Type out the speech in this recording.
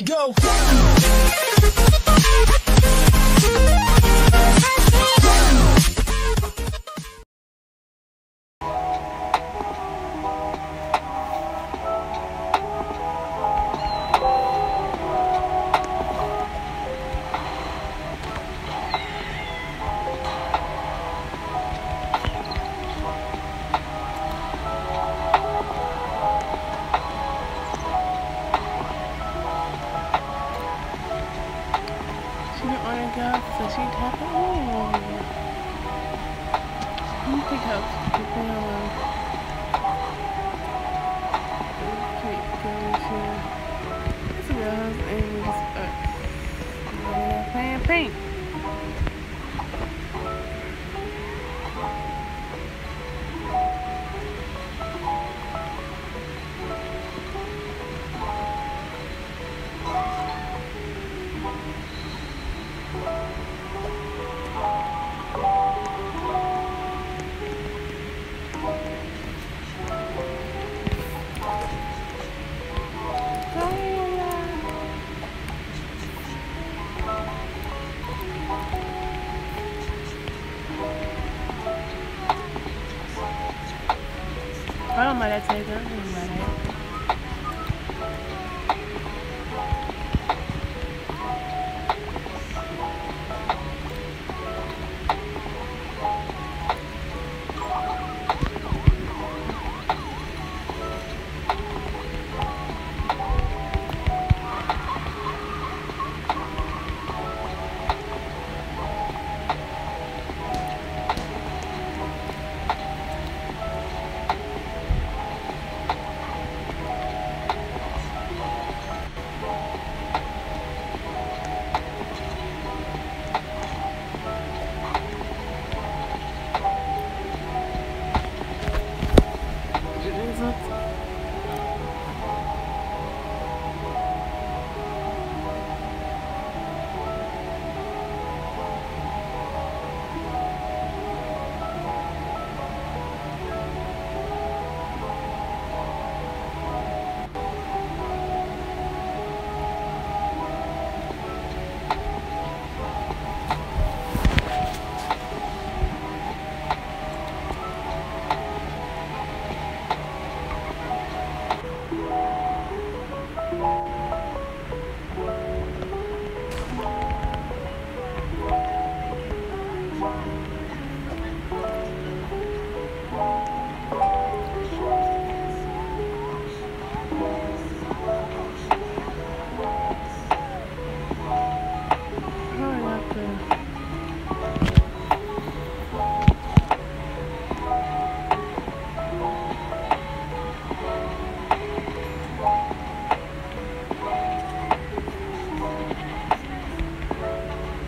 we go. got fleshy type. Ooh. I don't think I was I don't mind that take I don't mind.